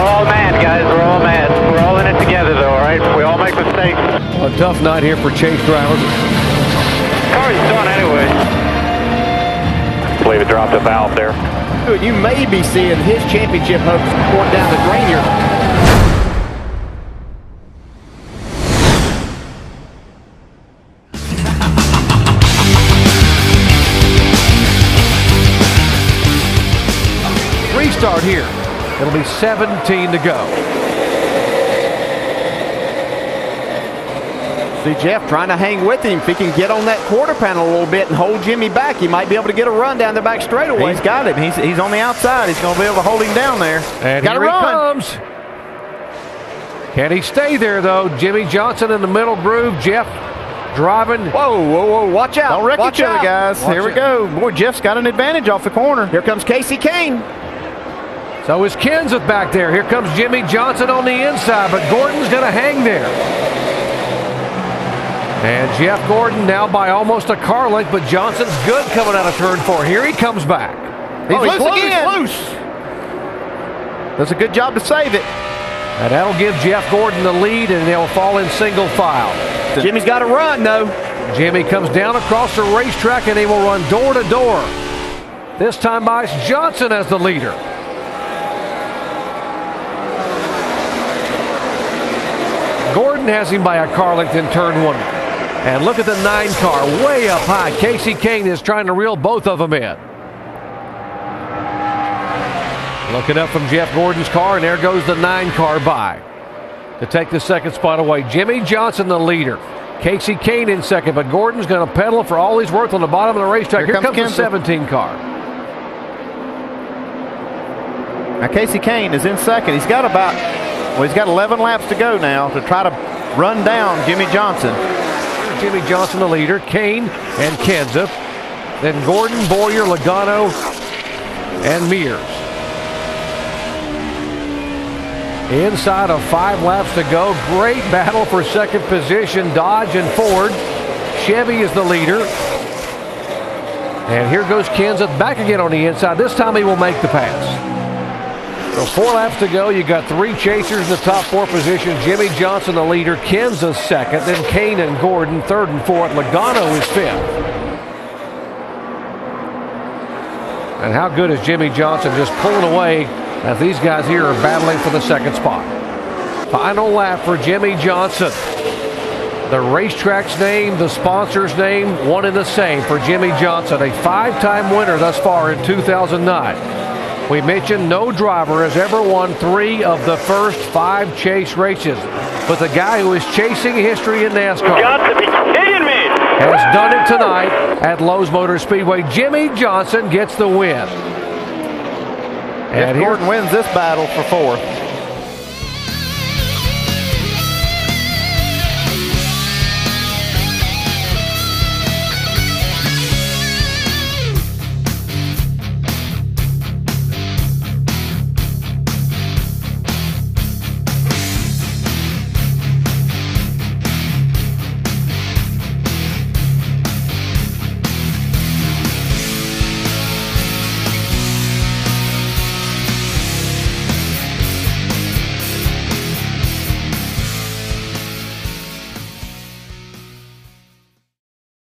We're all mad, guys. We're all mad. We're all in it together, though, all right? We all make mistakes. A tough night here for Chase drivers. Car's done anyway. I believe it dropped a valve there. Dude, you may be seeing his championship hopes going down the drain here. start here. It'll be 17 to go. See Jeff trying to hang with him. If he can get on that quarter panel a little bit and hold Jimmie back, he might be able to get a run down the back straightaway. He's got it. He's, he's on the outside. He's going to be able to hold him down there. And got to here he run. comes. Can he stay there, though? Jimmie Johnson in the middle groove. Jeff driving. Whoa, whoa, whoa! Watch out! Don't wreck Watch each other, out. guys. Watch Here we out. go. Boy, Jeff's got an advantage off the corner. Here comes Kasey Kahne. So is Kenseth back there. Here comes Jimmie Johnson on the inside, but Gordon's going to hang there. And Jeff Gordon now by almost a car length, but Johnson's good coming out of turn four. Here he comes back. He's Oh, loose loose, again. loose. Does a good job to save it. And that'll give Jeff Gordon the lead, and they'll fall in single file. Jimmie's got to run though. Jimmie comes down across the racetrack, and they will run door to door. This time by Johnson as the leader. Gordon has him by a car length in turn one. And look at the nine car way up high. Kasey Kahne is trying to reel both of them in. Looking up from Jeff Gordon's car, and there goes the nine car by to take the second spot away. Jimmie Johnson, the leader. Kasey Kahne in second, but Gordon's going to pedal for all he's worth on the bottom of the racetrack. Here Here, comes comes, the 17 car. Now, Kasey Kahne is in second. He's got about, well, he's got 11 laps to go now to try to run down Jimmie Johnson. Jimmie Johnson, the leader. Kahne and Kenseth. Then Gordon, Bowyer, Logano, and Mears. Inside of five laps to go. Great battle for second position. Dodge and Ford. Chevy is the leader. And here goes Kenseth back again on the inside. This time he will make the pass. So four laps to go. You got three chasers in the top four position. Jimmie Johnson, the leader. Kenseth second. Then Kahne and Gordon third and fourth. Logano is fifth. And how good is Jimmie Johnson just pulling away as these guys here are battling for the second spot. Final lap for Jimmie Johnson. The racetrack's name, the sponsor's name, one and the same for Jimmie Johnson, a five-time winner thus far in 2009. We mentioned no driver has ever won three of the first five chase races. But the guy who is chasing history in NASCAR Got to be kidding me! has done it tonight at Lowe's Motor Speedway. Jimmie Johnson gets the win. And And Gordon wins this battle for fourth.